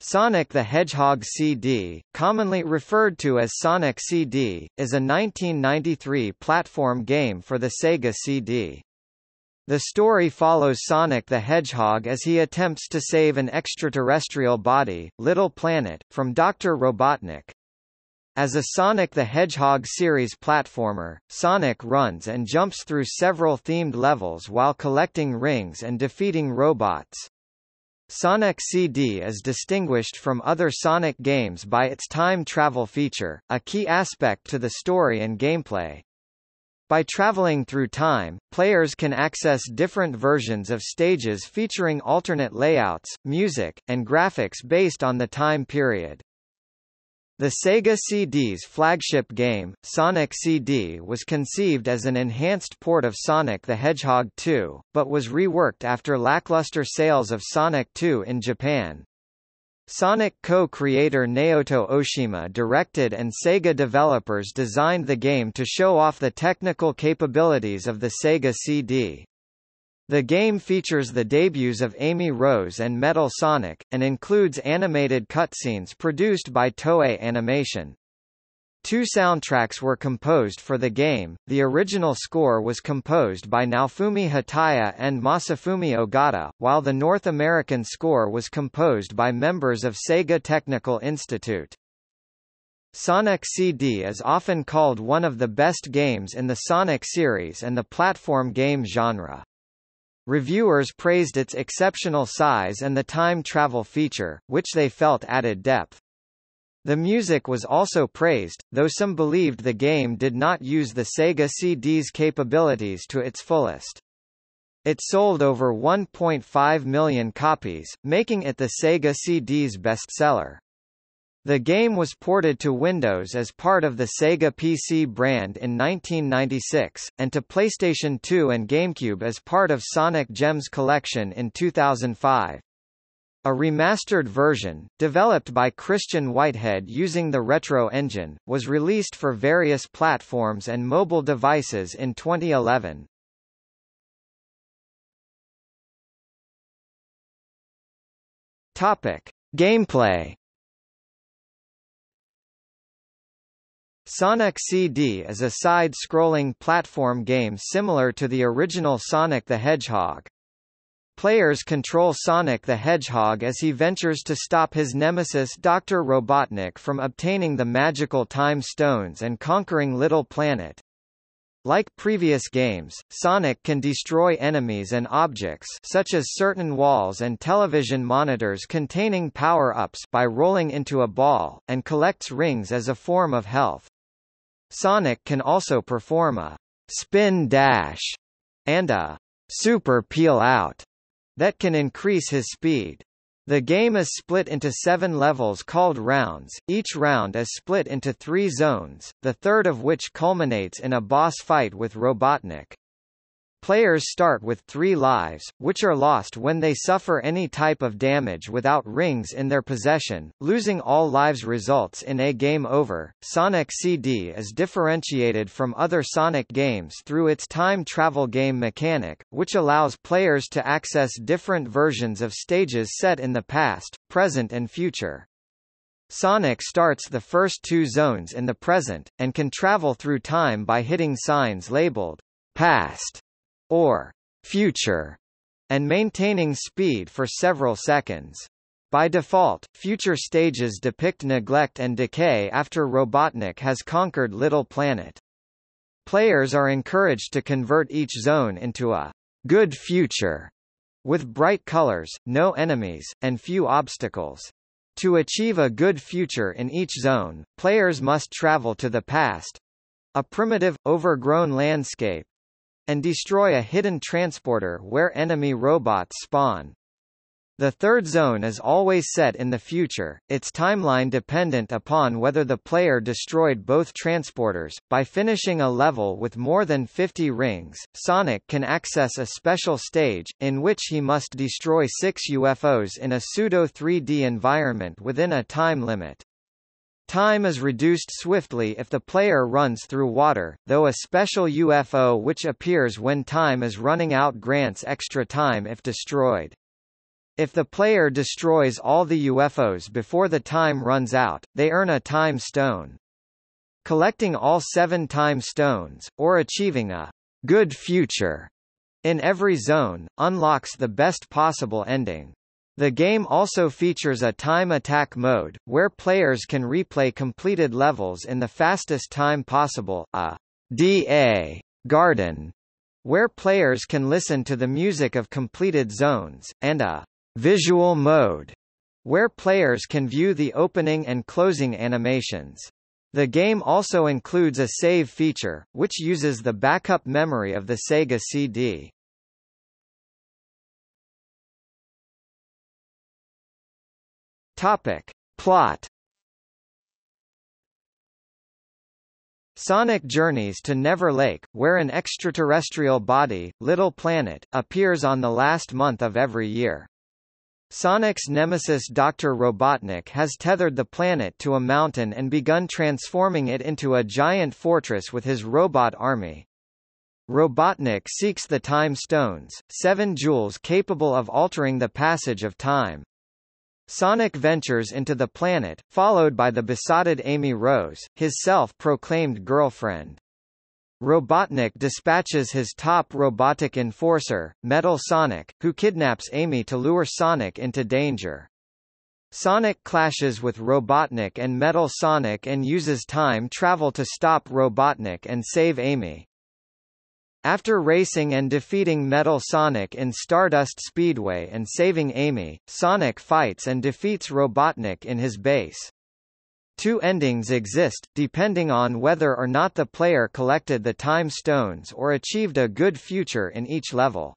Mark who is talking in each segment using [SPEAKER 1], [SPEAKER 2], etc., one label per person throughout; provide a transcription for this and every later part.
[SPEAKER 1] Sonic the Hedgehog CD, commonly referred to as Sonic CD, is a 1993 platform game for the Sega CD. The story follows Sonic the Hedgehog as he attempts to save an extraterrestrial body, Little Planet, from Dr. Robotnik. As a Sonic the Hedgehog series platformer, Sonic runs and jumps through several themed levels while collecting rings and defeating robots. Sonic CD is distinguished from other Sonic games by its time travel feature, a key aspect to the story and gameplay. By traveling through time, players can access different versions of stages featuring alternate layouts, music, and graphics based on the time period. The Sega CD's flagship game, Sonic CD was conceived as an enhanced port of Sonic the Hedgehog 2, but was reworked after lackluster sales of Sonic 2 in Japan. Sonic co-creator Naoto Oshima directed and Sega developers designed the game to show off the technical capabilities of the Sega CD. The game features the debuts of Amy Rose and Metal Sonic, and includes animated cutscenes produced by Toei Animation. Two soundtracks were composed for the game, the original score was composed by Naofumi Hataya and Masafumi Ogata, while the North American score was composed by members of Sega Technical Institute. Sonic CD is often called one of the best games in the Sonic series and the platform game genre. Reviewers praised its exceptional size and the time travel feature, which they felt added depth. The music was also praised, though some believed the game did not use the Sega CD's capabilities to its fullest. It sold over 1.5 million copies, making it the Sega CD's bestseller. The game was ported to Windows as part of the Sega PC brand in 1996, and to PlayStation 2 and GameCube as part of Sonic Gems Collection in 2005. A remastered version, developed by Christian Whitehead using the Retro engine, was released for various platforms and mobile devices in 2011. Topic: Gameplay Sonic CD is a side-scrolling platform game similar to the original Sonic the Hedgehog. Players control Sonic the Hedgehog as he ventures to stop his nemesis Dr. Robotnik from obtaining the magical time stones and conquering Little Planet. Like previous games, Sonic can destroy enemies and objects such as certain walls and television monitors containing power-ups by rolling into a ball, and collects rings as a form of health. Sonic can also perform a spin dash and a super peel out that can increase his speed. The game is split into seven levels called rounds, each round is split into three zones, the third of which culminates in a boss fight with Robotnik. Players start with three lives, which are lost when they suffer any type of damage without rings in their possession. Losing all lives results in a game over. Sonic CD is differentiated from other Sonic games through its time travel game mechanic, which allows players to access different versions of stages set in the past, present and future. Sonic starts the first two zones in the present, and can travel through time by hitting signs labeled past or future, and maintaining speed for several seconds. By default, future stages depict neglect and decay after Robotnik has conquered Little Planet. Players are encouraged to convert each zone into a good future, with bright colors, no enemies, and few obstacles. To achieve a good future in each zone, players must travel to the past, a primitive, overgrown landscape, and destroy a hidden transporter where enemy robots spawn. The third zone is always set in the future, its timeline dependent upon whether the player destroyed both transporters. By finishing a level with more than 50 rings, Sonic can access a special stage, in which he must destroy six UFOs in a pseudo 3D environment within a time limit. Time is reduced swiftly if the player runs through water, though a special UFO which appears when time is running out grants extra time if destroyed. If the player destroys all the UFOs before the time runs out, they earn a time stone. Collecting all seven time stones, or achieving a good future in every zone, unlocks the best possible ending. The game also features a time attack mode, where players can replay completed levels in the fastest time possible, a DA garden, where players can listen to the music of completed zones, and a visual mode, where players can view the opening and closing animations. The game also includes a save feature, which uses the backup memory of the Sega CD. Topic. Plot Sonic journeys to Never Lake, where an extraterrestrial body, Little Planet, appears on the last month of every year. Sonic's nemesis Dr. Robotnik has tethered the planet to a mountain and begun transforming it into a giant fortress with his robot army. Robotnik seeks the Time Stones, seven jewels capable of altering the passage of time. Sonic ventures into the planet, followed by the besotted Amy Rose, his self-proclaimed girlfriend. Robotnik dispatches his top robotic enforcer, Metal Sonic, who kidnaps Amy to lure Sonic into danger. Sonic clashes with Robotnik and Metal Sonic and uses time travel to stop Robotnik and save Amy. After racing and defeating Metal Sonic in Stardust Speedway and saving Amy, Sonic fights and defeats Robotnik in his base. Two endings exist, depending on whether or not the player collected the time stones or achieved a good future in each level.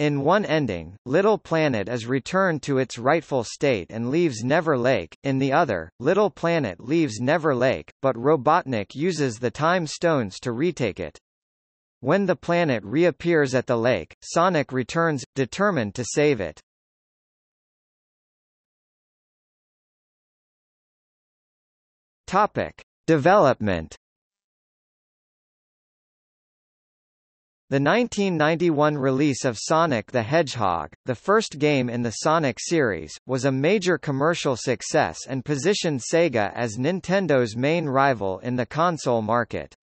[SPEAKER 1] In one ending, Little Planet is returned to its rightful state and leaves Never Lake, in the other, Little Planet leaves Never Lake, but Robotnik uses the time stones to retake it. When the planet reappears at the lake, Sonic returns, determined to save it. Topic: Development. The 1991 release of Sonic the Hedgehog, the first game in the Sonic series, was a major commercial success and positioned Sega as Nintendo's main rival in the console market.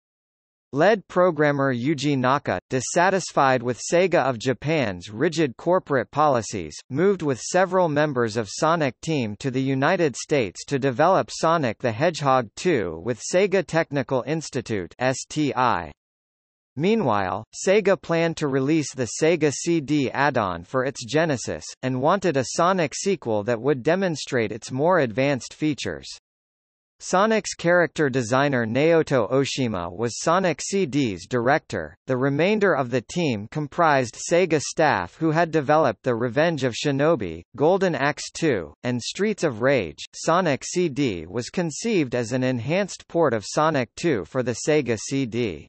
[SPEAKER 1] Lead programmer Yuji Naka, dissatisfied with Sega of Japan's rigid corporate policies, moved with several members of Sonic Team to the United States to develop Sonic the Hedgehog 2 with Sega Technical Institute STI. Meanwhile, Sega planned to release the Sega CD add-on for its Genesis, and wanted a Sonic sequel that would demonstrate its more advanced features. Sonic's character designer Naoto Oshima was Sonic CD's director. The remainder of the team comprised Sega staff who had developed The Revenge of Shinobi, Golden Axe 2, and Streets of Rage. Sonic CD was conceived as an enhanced port of Sonic 2 for the Sega CD.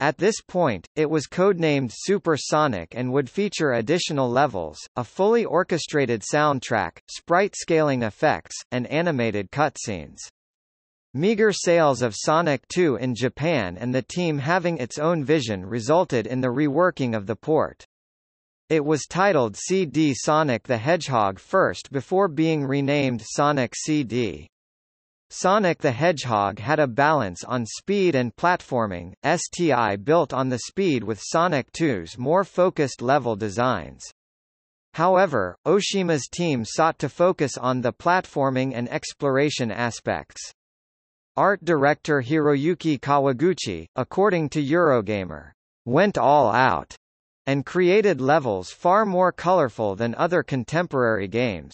[SPEAKER 1] At this point, it was codenamed Super Sonic and would feature additional levels, a fully orchestrated soundtrack, sprite scaling effects, and animated cutscenes. Meager sales of Sonic 2 in Japan and the team having its own vision resulted in the reworking of the port. It was titled CD Sonic the Hedgehog first before being renamed Sonic CD. Sonic the Hedgehog had a balance on speed and platforming, STI built on the speed with Sonic 2's more focused level designs. However, Oshima's team sought to focus on the platforming and exploration aspects. Art director Hiroyuki Kawaguchi, according to Eurogamer, went all out and created levels far more colorful than other contemporary games.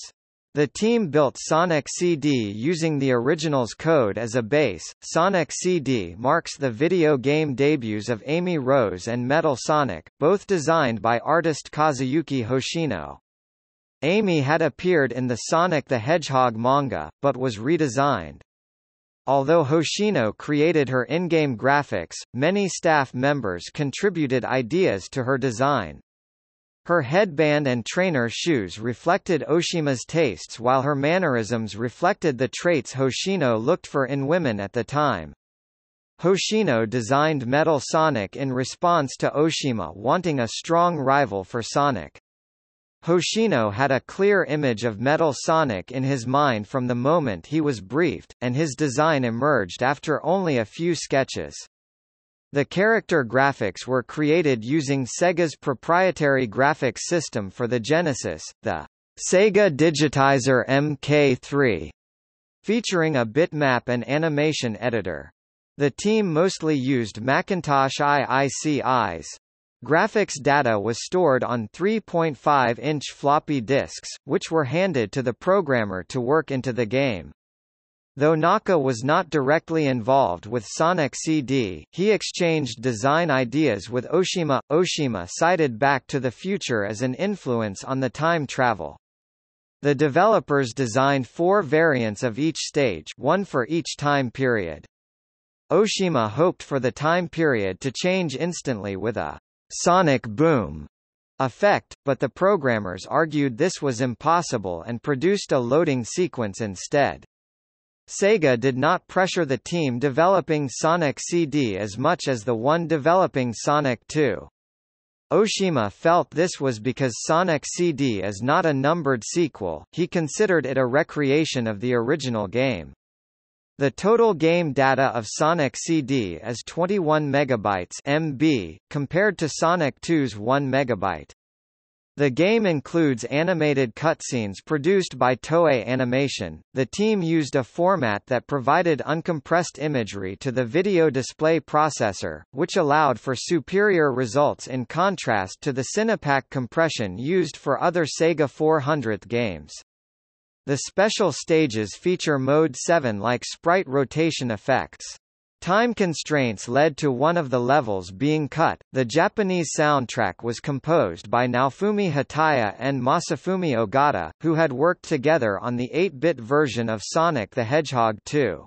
[SPEAKER 1] The team built Sonic CD using the original's code as a base. Sonic CD marks the video game debuts of Amy Rose and Metal Sonic, both designed by artist Kazuyuki Hoshino. Amy had appeared in the Sonic the Hedgehog manga, but was redesigned. Although Hoshino created her in-game graphics, many staff members contributed ideas to her design. Her headband and trainer shoes reflected Oshima's tastes while her mannerisms reflected the traits Hoshino looked for in women at the time. Hoshino designed Metal Sonic in response to Oshima wanting a strong rival for Sonic. Hoshino had a clear image of Metal Sonic in his mind from the moment he was briefed, and his design emerged after only a few sketches. The character graphics were created using Sega's proprietary graphics system for the Genesis, the Sega Digitizer MK3, featuring a bitmap and animation editor. The team mostly used Macintosh IICIs. Graphics data was stored on 3.5-inch floppy disks, which were handed to the programmer to work into the game. Though Naka was not directly involved with Sonic CD, he exchanged design ideas with Oshima. Oshima cited Back to the Future as an influence on the time travel. The developers designed four variants of each stage one for each time period. Oshima hoped for the time period to change instantly with a sonic boom effect, but the programmers argued this was impossible and produced a loading sequence instead. Sega did not pressure the team developing Sonic CD as much as the one developing Sonic 2. Oshima felt this was because Sonic CD is not a numbered sequel, he considered it a recreation of the original game. The total game data of Sonic CD is 21 megabytes MB, compared to Sonic 2's 1 megabyte. The game includes animated cutscenes produced by Toei Animation. The team used a format that provided uncompressed imagery to the video display processor, which allowed for superior results in contrast to the Cinepak compression used for other Sega 400th games. The special stages feature Mode 7-like sprite rotation effects. Time constraints led to one of the levels being cut. The Japanese soundtrack was composed by Naofumi Hataya and Masafumi Ogata, who had worked together on the 8-bit version of Sonic the Hedgehog 2.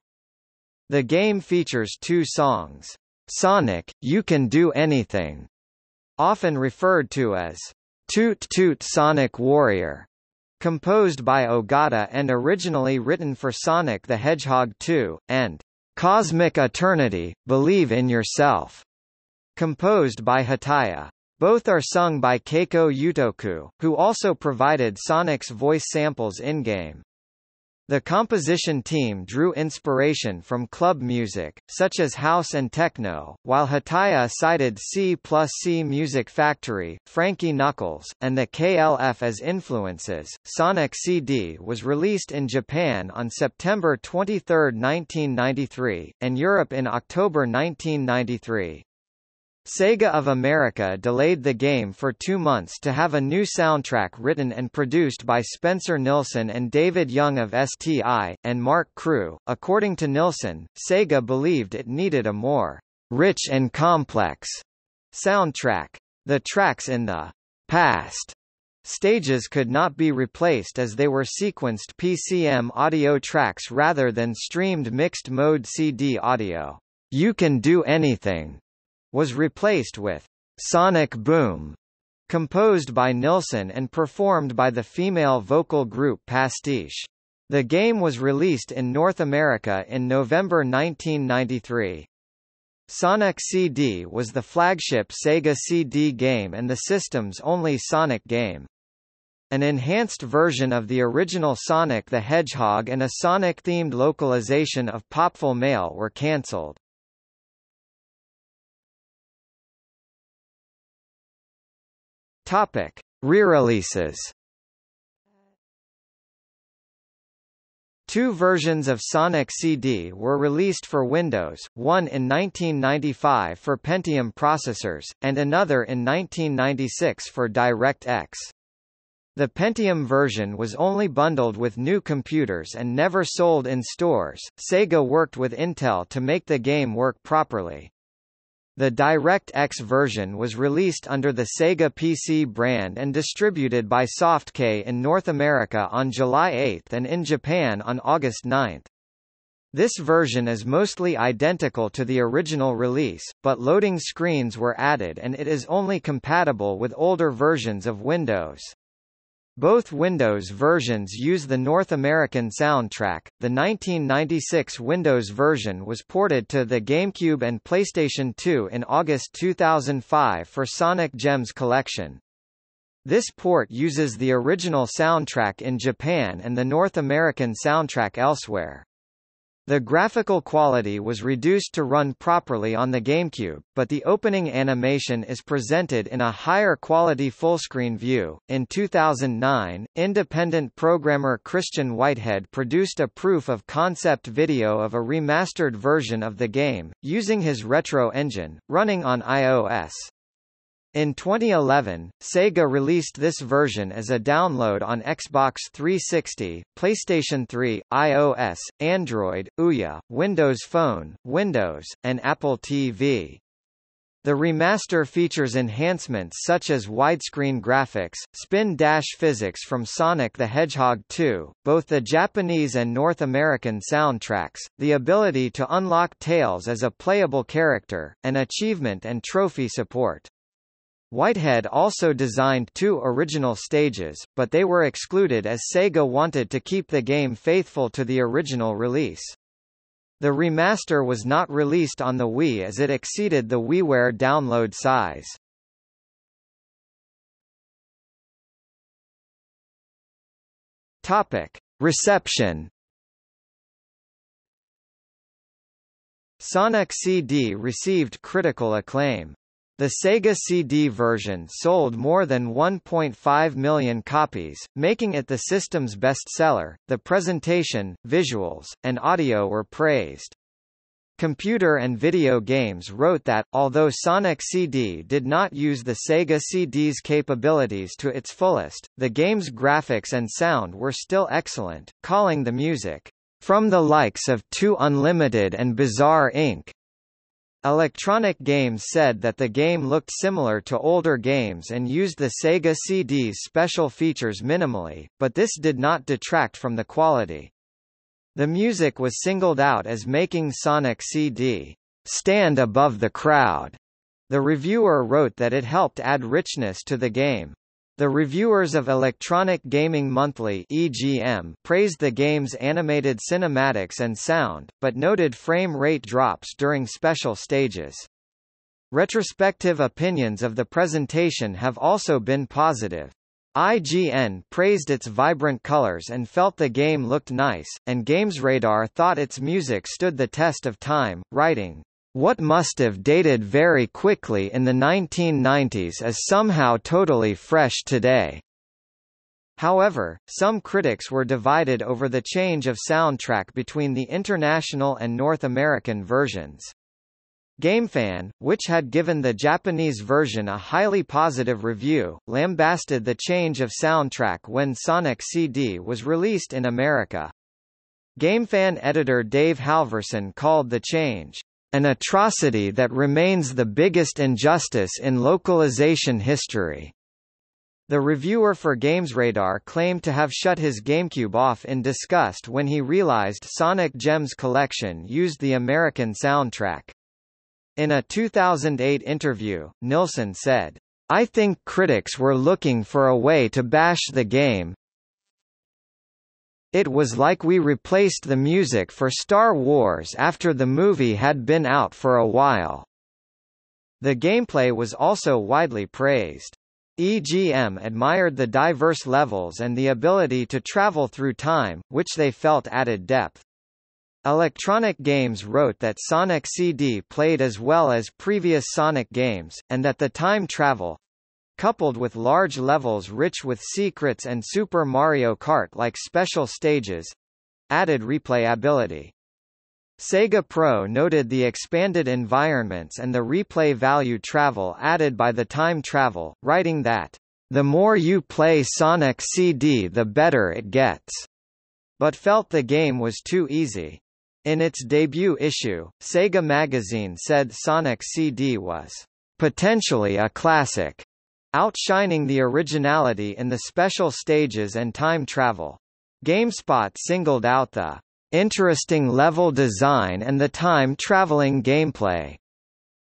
[SPEAKER 1] The game features two songs, Sonic, You Can Do Anything, often referred to as Toot Toot Sonic Warrior, composed by Ogata and originally written for Sonic the Hedgehog 2, and Cosmic Eternity, Believe in Yourself, composed by Hataya. Both are sung by Keiko Utoku, who also provided Sonic's voice samples in-game. The composition team drew inspiration from club music, such as house and techno, while Hataya cited C plus C Music Factory, Frankie Knuckles, and the KLF as influences. Sonic CD was released in Japan on September 23, 1993, and Europe in October 1993. Sega of America delayed the game for two months to have a new soundtrack written and produced by Spencer Nilsen and David Young of STI, and Mark Crew. According to Nilsen, Sega believed it needed a more rich and complex soundtrack. The tracks in the past stages could not be replaced as they were sequenced PCM audio tracks rather than streamed mixed-mode CD audio. You Can Do Anything was replaced with Sonic Boom, composed by Nilsen and performed by the female vocal group Pastiche. The game was released in North America in November 1993. Sonic CD was the flagship Sega CD game and the system's only Sonic game. An enhanced version of the original Sonic the Hedgehog and a Sonic-themed localization of Popful Mail were cancelled. Topic: Re-releases. Two versions of Sonic CD were released for Windows, one in 1995 for Pentium processors, and another in 1996 for DirectX. The Pentium version was only bundled with new computers and never sold in stores. Sega worked with Intel to make the game work properly. The DirectX version was released under the Sega PC brand and distributed by SoftKey in North America on July 8 and in Japan on August 9. This version is mostly identical to the original release, but loading screens were added and it is only compatible with older versions of Windows. Both Windows versions use the North American soundtrack. The 1996 Windows version was ported to the GameCube and PlayStation 2 in August 2005 for Sonic Gems Collection. This port uses the original soundtrack in Japan and the North American soundtrack elsewhere. The graphical quality was reduced to run properly on the GameCube, but the opening animation is presented in a higher quality fullscreen view. In 2009, independent programmer Christian Whitehead produced a proof of concept video of a remastered version of the game, using his Retro engine, running on iOS. In 2011, Sega released this version as a download on Xbox 360, PlayStation 3, iOS, Android, Ouya, Windows Phone, Windows, and Apple TV. The remaster features enhancements such as widescreen graphics, spin-dash physics from Sonic the Hedgehog 2, both the Japanese and North American soundtracks, the ability to unlock Tails as a playable character, and achievement and trophy support. Whitehead also designed two original stages, but they were excluded as Sega wanted to keep the game faithful to the original release. The remaster was not released on the Wii as it exceeded the WiiWare download size. Topic: Reception. Sonic CD received critical acclaim. The Sega CD version sold more than 1.5 million copies, making it the system's bestseller. The presentation, visuals, and audio were praised. Computer and Video Games wrote that, although Sonic CD did not use the Sega CD's capabilities to its fullest, the game's graphics and sound were still excellent, calling the music, "...from the likes of 2 Unlimited and Bizarre Inc., Electronic Games said that the game looked similar to older games and used the Sega CD's special features minimally, but this did not detract from the quality. The music was singled out as making Sonic CD stand above the crowd. The reviewer wrote that it helped add richness to the game. The reviewers of Electronic Gaming Monthly (EGM) praised the game's animated cinematics and sound, but noted frame rate drops during special stages. Retrospective opinions of the presentation have also been positive. IGN praised its vibrant colors and felt the game looked nice, and GamesRadar thought its music stood the test of time, writing, what must have dated very quickly in the 1990s is somehow totally fresh today. However, some critics were divided over the change of soundtrack between the international and North American versions. GameFan, which had given the Japanese version a highly positive review, lambasted the change of soundtrack when Sonic CD was released in America. GameFan editor Dave Halverson called the change an atrocity that remains the biggest injustice in localization history. The reviewer for GamesRadar claimed to have shut his GameCube off in disgust when he realized Sonic Gems Collection used the American soundtrack. In a 2008 interview, Nilsen said, I think critics were looking for a way to bash the game, it was like we replaced the music for Star Wars after the movie had been out for a while. The gameplay was also widely praised. EGM admired the diverse levels and the ability to travel through time, which they felt added depth. Electronic Games wrote that Sonic CD played as well as previous Sonic games, and that the time travel, coupled with large levels rich with secrets and Super Mario Kart-like special stages, added replayability. Sega Pro noted the expanded environments and the replay value travel added by the time travel, writing that, "...the more you play Sonic CD the better it gets," but felt the game was too easy. In its debut issue, Sega Magazine said Sonic CD was, "...potentially a classic." Outshining the originality in the special stages and time travel. GameSpot singled out the interesting level design and the time-traveling gameplay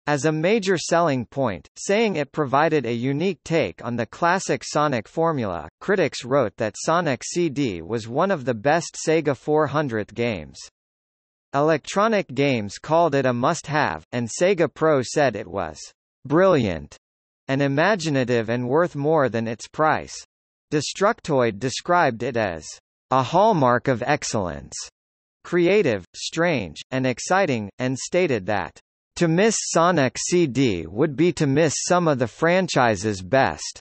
[SPEAKER 1] as a major selling point, saying it provided a unique take on the classic Sonic formula. Critics wrote that Sonic CD was one of the best Sega 400th games. Electronic Games called it a must-have, and Sega Pro said it was brilliant. And imaginative and worth more than its price. Destructoid described it as a hallmark of excellence, creative, strange, and exciting, and stated that to miss Sonic CD would be to miss some of the franchise's best.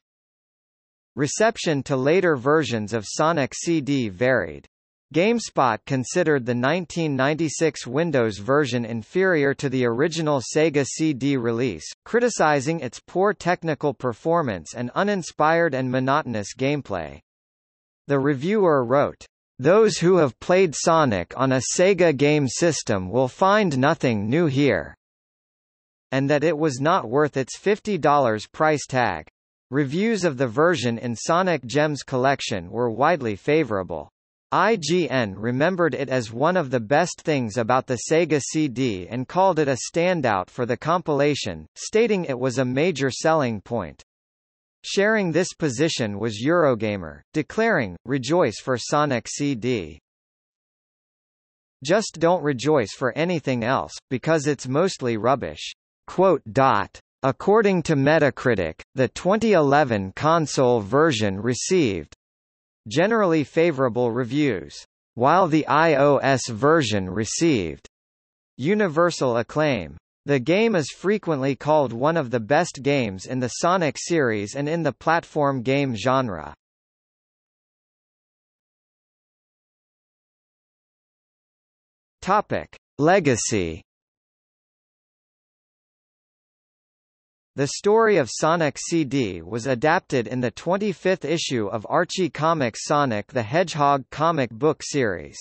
[SPEAKER 1] Reception to later versions of Sonic CD varied. GameSpot considered the 1996 Windows version inferior to the original Sega CD release, criticizing its poor technical performance and uninspired and monotonous gameplay. The reviewer wrote, Those who have played Sonic on a Sega game system will find nothing new here and that it was not worth its $50 price tag. Reviews of the version in Sonic Gems collection were widely favorable. IGN remembered it as one of the best things about the Sega CD and called it a standout for the compilation, stating it was a major selling point. Sharing this position was Eurogamer, declaring, rejoice for Sonic CD. Just don't rejoice for anything else, because it's mostly rubbish. Quote dot. According to Metacritic, the 2011 console version received generally favorable reviews, while the iOS version received universal acclaim. The game is frequently called one of the best games in the Sonic series and in the platform game genre. Topic: Legacy The story of Sonic CD was adapted in the 25th issue of Archie Comics Sonic the Hedgehog comic book series.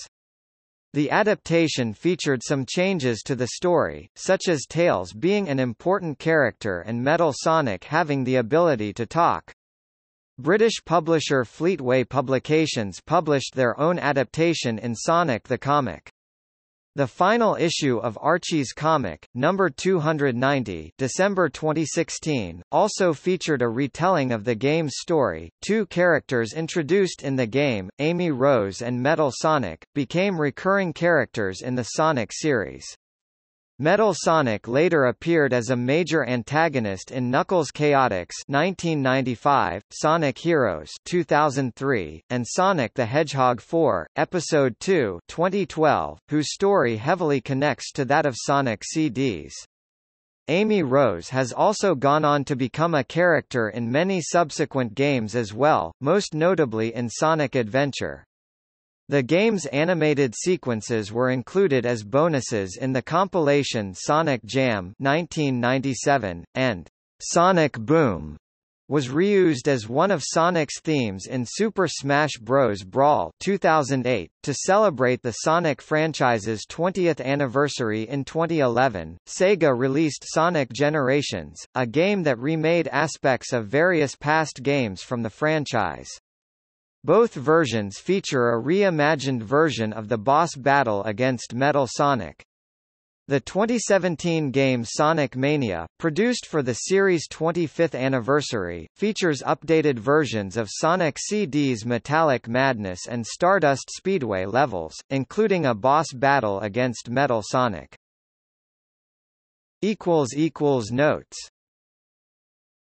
[SPEAKER 1] The adaptation featured some changes to the story, such as Tails being an important character and Metal Sonic having the ability to talk. British publisher Fleetway Publications published their own adaptation in Sonic the Comic. The final issue of Archie's comic, number 290, December 2016, also featured a retelling of the game's story. Two characters introduced in the game, Amy Rose and Metal Sonic, became recurring characters in the Sonic series. Metal Sonic later appeared as a major antagonist in Knuckles Chaotix 1995, Sonic Heroes 2003, and Sonic the Hedgehog 4, Episode 2 2012, whose story heavily connects to that of Sonic CDs. Amy Rose has also gone on to become a character in many subsequent games as well, most notably in Sonic Adventure. The game's animated sequences were included as bonuses in the compilation Sonic Jam 1997, and Sonic Boom was reused as one of Sonic's themes in Super Smash Bros. Brawl 2008. To celebrate the Sonic franchise's 20th anniversary in 2011, Sega released Sonic Generations, a game that remade aspects of various past games from the franchise. Both versions feature a reimagined version of the boss battle against Metal Sonic. The 2017 game Sonic Mania, produced for the series' 25th anniversary, features updated versions of Sonic CD's Metallic Madness and Stardust Speedway levels, including a boss battle against Metal Sonic. Notes